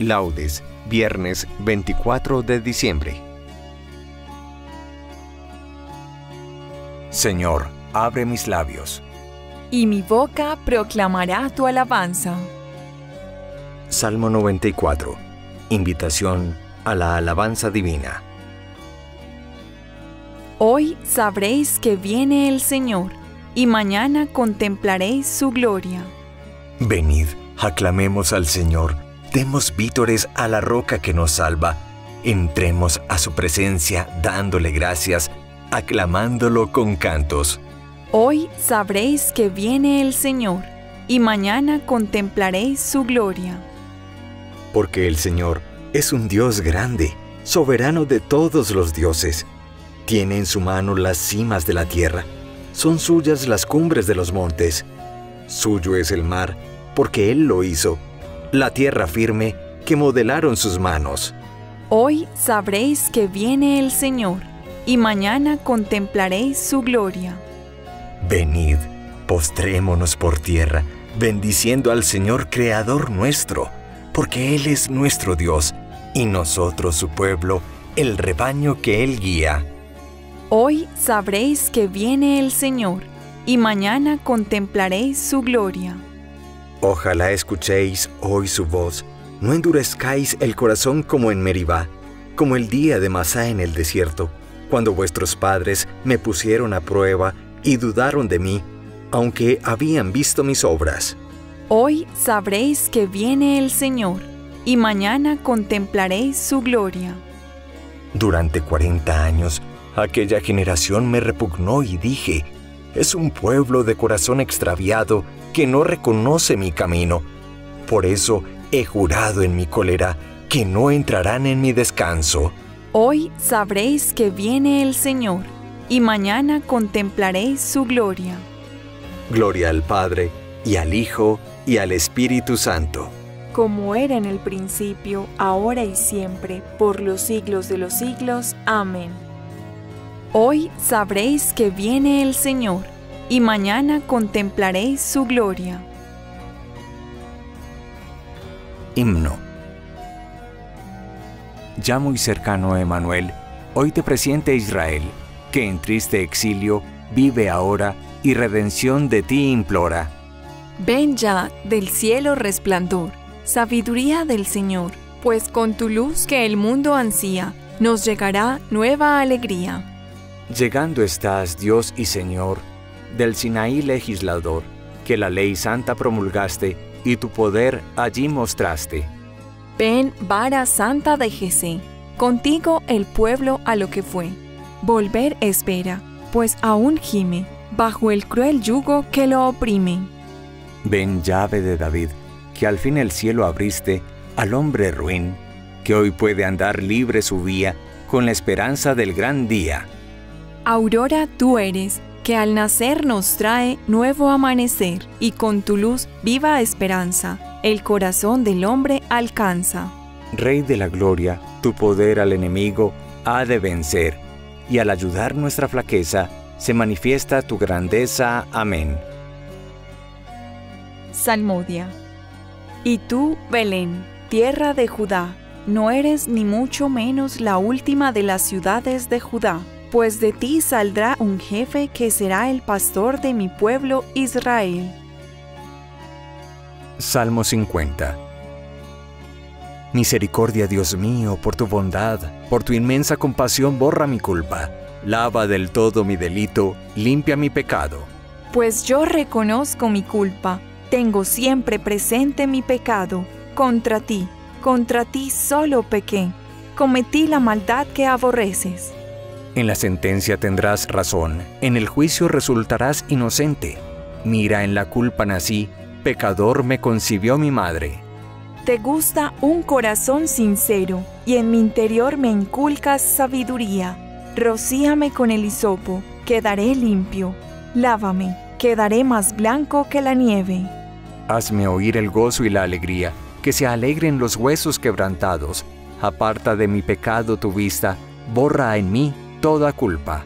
Laudes, viernes 24 de diciembre. Señor, abre mis labios. Y mi boca proclamará tu alabanza. Salmo 94. Invitación a la alabanza divina. Hoy sabréis que viene el Señor, y mañana contemplaréis su gloria. Venid, aclamemos al Señor, demos vítores a la roca que nos salva, entremos a su presencia dándole gracias, aclamándolo con cantos. Hoy sabréis que viene el Señor, y mañana contemplaréis su gloria. Porque el Señor es un Dios grande, soberano de todos los dioses. Tiene en su mano las cimas de la tierra, son suyas las cumbres de los montes. Suyo es el mar, porque Él lo hizo, la tierra firme que modelaron sus manos. Hoy sabréis que viene el Señor, y mañana contemplaréis su gloria. Venid, postrémonos por tierra, bendiciendo al Señor Creador nuestro, porque Él es nuestro Dios, y nosotros su pueblo, el rebaño que Él guía. Hoy sabréis que viene el Señor, y mañana contemplaréis su gloria. Ojalá escuchéis hoy su voz, no endurezcáis el corazón como en Meribá, como el día de Masá en el desierto, cuando vuestros padres me pusieron a prueba y dudaron de mí, aunque habían visto mis obras. Hoy sabréis que viene el Señor, y mañana contemplaréis su gloria. Durante cuarenta años, aquella generación me repugnó y dije, es un pueblo de corazón extraviado que no reconoce mi camino. Por eso he jurado en mi cólera que no entrarán en mi descanso. Hoy sabréis que viene el Señor, y mañana contemplaréis su gloria. Gloria al Padre, y al Hijo, y al Espíritu Santo. Como era en el principio, ahora y siempre, por los siglos de los siglos. Amén. Hoy sabréis que viene el Señor, y mañana contemplaréis su gloria. Himno. Ya muy cercano, Emanuel, hoy te presiente Israel, que en triste exilio vive ahora y redención de ti implora. Ven ya del cielo resplandor, sabiduría del Señor, pues con tu luz que el mundo ansía, nos llegará nueva alegría. Llegando estás, Dios y Señor, del Sinaí legislador, que la ley santa promulgaste y tu poder allí mostraste. Ven, vara santa de Jesé, contigo el pueblo a lo que fue. Volver espera, pues aún gime, bajo el cruel yugo que lo oprime. Ven, llave de David, que al fin el cielo abriste al hombre ruin, que hoy puede andar libre su vía con la esperanza del gran día. Aurora tú eres, que al nacer nos trae nuevo amanecer, y con tu luz viva esperanza, el corazón del hombre alcanza. Rey de la gloria, tu poder al enemigo ha de vencer, y al ayudar nuestra flaqueza, se manifiesta tu grandeza. Amén. Salmodia. Y tú, Belén, tierra de Judá, no eres ni mucho menos la última de las ciudades de Judá pues de ti saldrá un jefe que será el pastor de mi pueblo Israel. Salmo 50 Misericordia, Dios mío, por tu bondad, por tu inmensa compasión, borra mi culpa. Lava del todo mi delito, limpia mi pecado. Pues yo reconozco mi culpa, tengo siempre presente mi pecado. Contra ti, contra ti solo pequé, cometí la maldad que aborreces. En la sentencia tendrás razón, en el juicio resultarás inocente. Mira, en la culpa nací, pecador me concibió mi madre. Te gusta un corazón sincero, y en mi interior me inculcas sabiduría. Rocíame con el hisopo, quedaré limpio. Lávame, quedaré más blanco que la nieve. Hazme oír el gozo y la alegría, que se alegren los huesos quebrantados. Aparta de mi pecado tu vista, borra en mí toda culpa.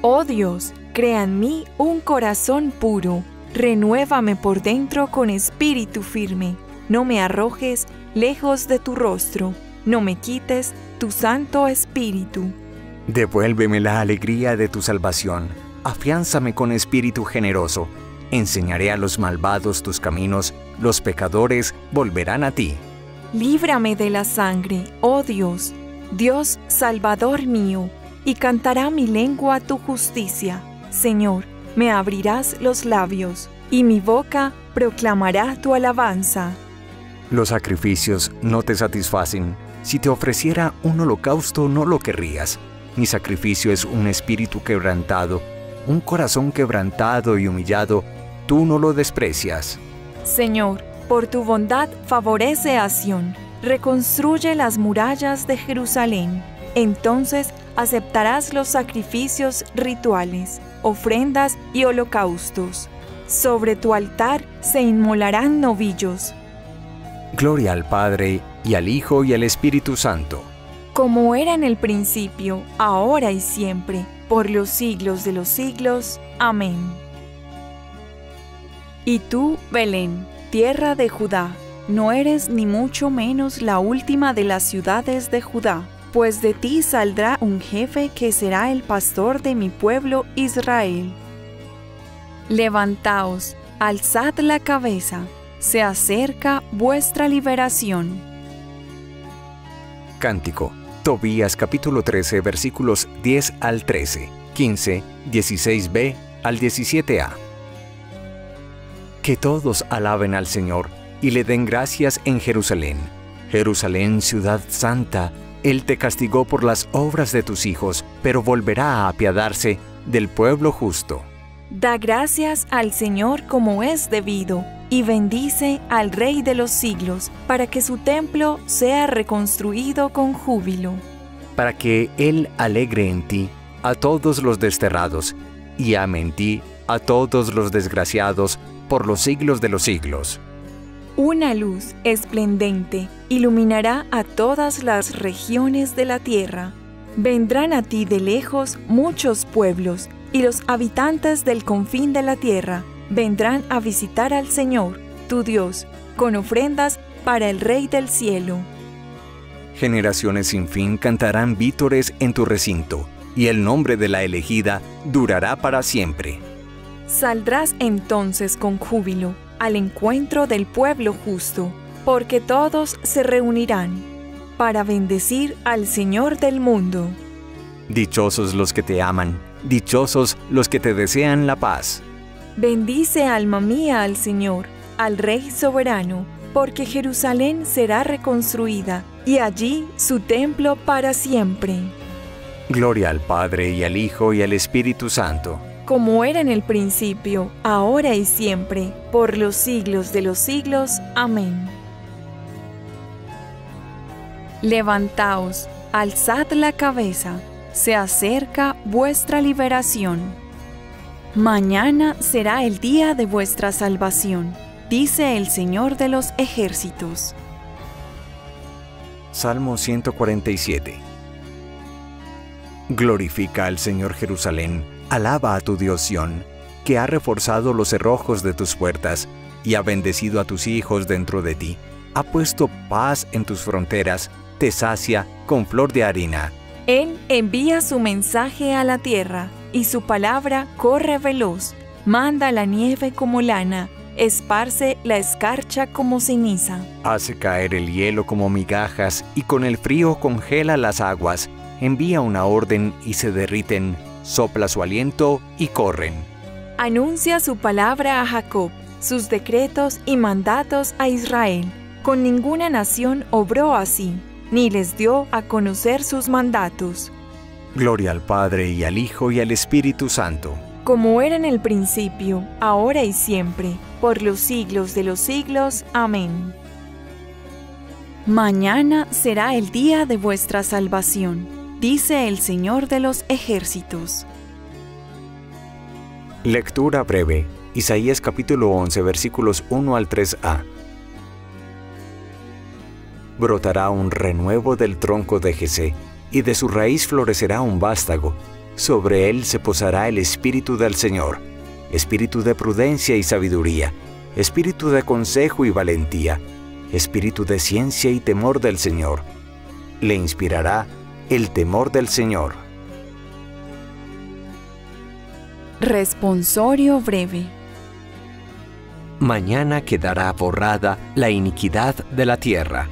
Oh Dios, crea en mí un corazón puro, renuévame por dentro con espíritu firme. no me arrojes lejos de tu rostro, no me quites tu Santo Espíritu. Devuélveme la alegría de tu salvación, afiánzame con espíritu generoso. Enseñaré a los malvados tus caminos, los pecadores volverán a ti. Líbrame de la sangre, oh Dios, Dios Salvador mío, y cantará mi lengua tu justicia. Señor, me abrirás los labios, y mi boca proclamará tu alabanza. Los sacrificios no te satisfacen. Si te ofreciera un holocausto no lo querrías. Mi sacrificio es un espíritu quebrantado, un corazón quebrantado y humillado, tú no lo desprecias. Señor, por tu bondad favorece a Sión, reconstruye las murallas de Jerusalén. Entonces aceptarás los sacrificios rituales, ofrendas y holocaustos. Sobre tu altar se inmolarán novillos. Gloria al Padre, y al Hijo, y al Espíritu Santo. Como era en el principio, ahora y siempre, por los siglos de los siglos. Amén. Y tú, Belén, tierra de Judá, no eres ni mucho menos la última de las ciudades de Judá, pues de ti saldrá un jefe que será el pastor de mi pueblo Israel. Levantaos, alzad la cabeza, se acerca vuestra liberación. Cántico. Tobías capítulo 13 versículos 10 al 13, 15, 16b al 17a. Que todos alaben al Señor y le den gracias en Jerusalén. Jerusalén, ciudad santa, Él te castigó por las obras de tus hijos, pero volverá a apiadarse del pueblo justo. Da gracias al Señor como es debido, y bendice al Rey de los siglos, para que su templo sea reconstruido con júbilo. Para que Él alegre en ti a todos los desterrados, y ame en ti a todos los desgraciados por los siglos de los siglos. Una luz esplendente iluminará a todas las regiones de la tierra. Vendrán a ti de lejos muchos pueblos, y los habitantes del confín de la tierra vendrán a visitar al Señor, tu Dios, con ofrendas para el Rey del cielo. Generaciones sin fin cantarán vítores en tu recinto, y el nombre de la elegida durará para siempre. Saldrás entonces con júbilo al encuentro del pueblo justo, porque todos se reunirán para bendecir al Señor del mundo. Dichosos los que te aman, dichosos los que te desean la paz. Bendice alma mía al Señor, al Rey soberano, porque Jerusalén será reconstruida y allí su templo para siempre. Gloria al Padre y al Hijo y al Espíritu Santo. Como era en el principio, ahora y siempre, por los siglos de los siglos. Amén. Levantaos, alzad la cabeza, se acerca vuestra liberación. Mañana será el día de vuestra salvación, dice el Señor de los ejércitos. Salmo 147 Glorifica al Señor Jerusalén, alaba a tu Dios Sión, que ha reforzado los cerrojos de tus puertas y ha bendecido a tus hijos dentro de ti. Ha puesto paz en tus fronteras, te sacia con flor de harina. Él envía su mensaje a la tierra y su palabra corre veloz. Manda la nieve como lana, esparce la escarcha como ceniza. Hace caer el hielo como migajas y con el frío congela las aguas. Envía una orden y se derriten, sopla su aliento y corren. Anuncia su palabra a Jacob, sus decretos y mandatos a Israel. Con ninguna nación obró así, ni les dio a conocer sus mandatos. Gloria al Padre y al Hijo y al Espíritu Santo. Como era en el principio, ahora y siempre, por los siglos de los siglos. Amén. Mañana será el día de vuestra salvación, dice el Señor de los ejércitos. Lectura breve. Isaías capítulo 11 versículos 1 al 3a. Brotará un renuevo del tronco de Jesé, y de su raíz florecerá un vástago. Sobre él se posará el espíritu del Señor, espíritu de prudencia y sabiduría, espíritu de consejo y valentía, espíritu de ciencia y temor del Señor. Le inspirará el temor del Señor. Responsorio breve. Mañana quedará borrada la iniquidad de la tierra.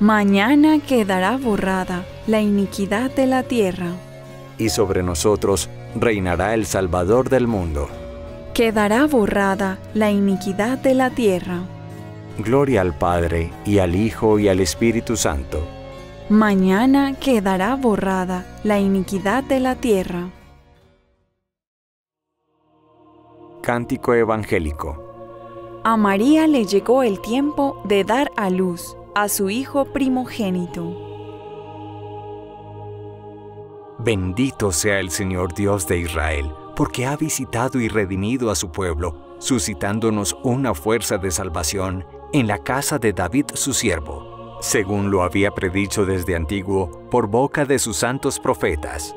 Mañana quedará borrada la iniquidad de la tierra. Y sobre nosotros reinará el Salvador del mundo. Quedará borrada la iniquidad de la tierra. Gloria al Padre, y al Hijo, y al Espíritu Santo. Mañana quedará borrada la iniquidad de la tierra. Cántico Evangélico. A María le llegó el tiempo de dar a luz a su hijo primogénito. Bendito sea el Señor Dios de Israel, porque ha visitado y redimido a su pueblo, suscitándonos una fuerza de salvación en la casa de David su siervo, según lo había predicho desde antiguo por boca de sus santos profetas.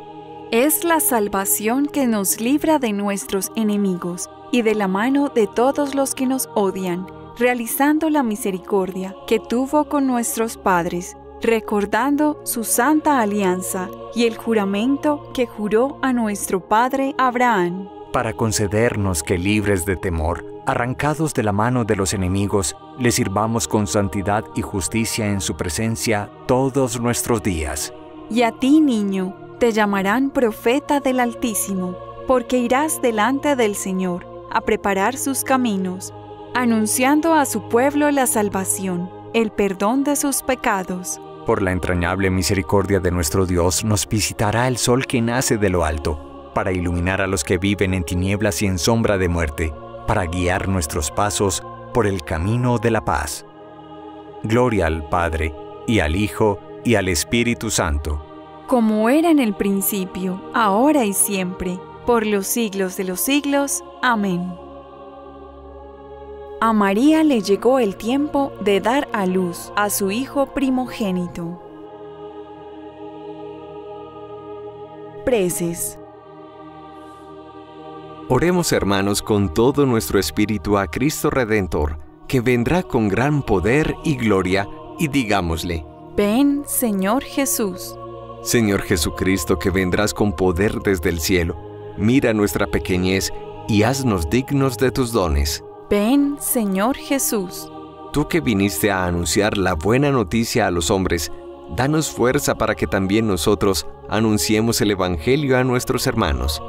Es la salvación que nos libra de nuestros enemigos y de la mano de todos los que nos odian, realizando la misericordia que tuvo con nuestros padres, recordando su santa alianza y el juramento que juró a nuestro padre Abraham. Para concedernos que libres de temor, arrancados de la mano de los enemigos, le sirvamos con santidad y justicia en su presencia todos nuestros días. Y a ti, niño, te llamarán profeta del Altísimo, porque irás delante del Señor a preparar sus caminos, anunciando a su pueblo la salvación, el perdón de sus pecados. Por la entrañable misericordia de nuestro Dios nos visitará el sol que nace de lo alto, para iluminar a los que viven en tinieblas y en sombra de muerte, para guiar nuestros pasos por el camino de la paz. Gloria al Padre, y al Hijo, y al Espíritu Santo. Como era en el principio, ahora y siempre, por los siglos de los siglos. Amén. A María le llegó el tiempo de dar a luz a su hijo primogénito. Preces. Oremos hermanos con todo nuestro espíritu a Cristo Redentor, que vendrá con gran poder y gloria, y digámosle, Ven, Señor Jesús. Señor Jesucristo, que vendrás con poder desde el cielo, mira nuestra pequeñez y haznos dignos de tus dones. Ven, Señor Jesús. Tú que viniste a anunciar la buena noticia a los hombres, danos fuerza para que también nosotros anunciemos el Evangelio a nuestros hermanos.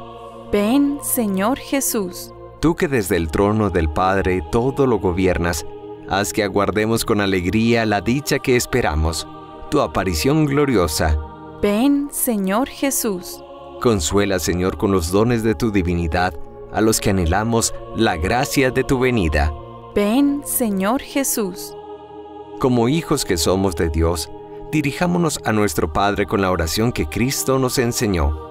Ven, Señor Jesús. Tú que desde el trono del Padre todo lo gobiernas, haz que aguardemos con alegría la dicha que esperamos, tu aparición gloriosa. Ven, Señor Jesús. Consuela, Señor, con los dones de tu divinidad a los que anhelamos la gracia de tu venida. Ven, Señor Jesús. Como hijos que somos de Dios, dirijámonos a nuestro Padre con la oración que Cristo nos enseñó.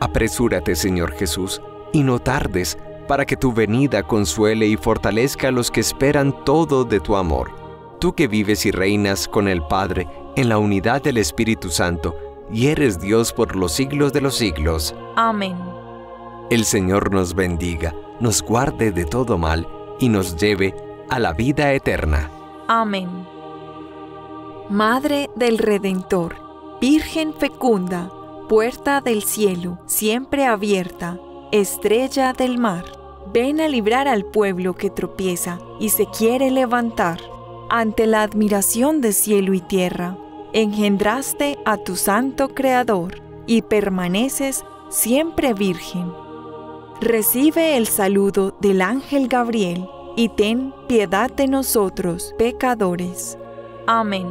Apresúrate, Señor Jesús, y no tardes, para que tu venida consuele y fortalezca a los que esperan todo de tu amor. Tú que vives y reinas con el Padre en la unidad del Espíritu Santo, y eres Dios por los siglos de los siglos. Amén. El Señor nos bendiga, nos guarde de todo mal y nos lleve a la vida eterna. Amén. Madre del Redentor, Virgen fecunda, puerta del cielo, siempre abierta, estrella del mar, ven a librar al pueblo que tropieza y se quiere levantar. Ante la admiración de cielo y tierra, engendraste a tu santo Creador y permaneces siempre virgen. Recibe el saludo del ángel Gabriel y ten piedad de nosotros, pecadores. Amén.